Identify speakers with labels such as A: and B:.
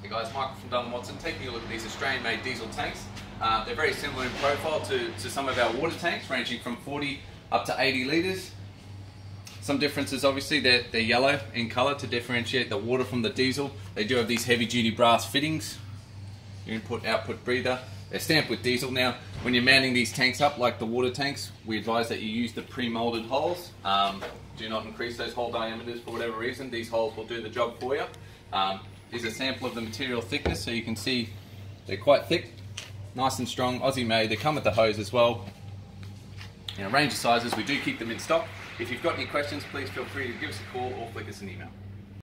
A: Hey guys, Michael from Dunn Watson taking a look at these Australian-made diesel tanks. Uh, they're very similar in profile to, to some of our water tanks, ranging from 40 up to 80 litres. Some differences, obviously, they're, they're yellow in colour to differentiate the water from the diesel. They do have these heavy-duty brass fittings, your input-output breather. They're stamped with diesel. Now, when you're mounting these tanks up, like the water tanks, we advise that you use the pre-molded holes. Um, do not increase those hole diameters for whatever reason. These holes will do the job for you. Um, is a sample of the material thickness so you can see they're quite thick, nice and strong, Aussie made. They come with the hose as well. In a range of sizes, we do keep them in stock. If you've got any questions, please feel free to give us a call or flick us an email.